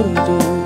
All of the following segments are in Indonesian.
out and do.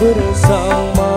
Bersama